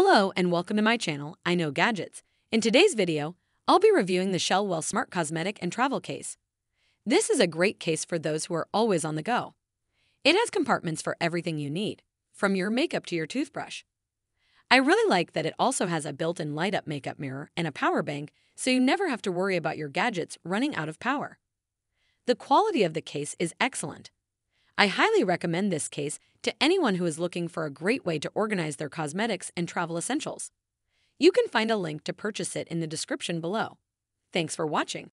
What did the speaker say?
Hello and welcome to my channel, I Know Gadgets. In today's video, I'll be reviewing the Shell Well Smart Cosmetic and Travel Case. This is a great case for those who are always on the go. It has compartments for everything you need, from your makeup to your toothbrush. I really like that it also has a built-in light-up makeup mirror and a power bank so you never have to worry about your gadgets running out of power. The quality of the case is excellent. I highly recommend this case to anyone who is looking for a great way to organize their cosmetics and travel essentials. You can find a link to purchase it in the description below. Thanks for watching.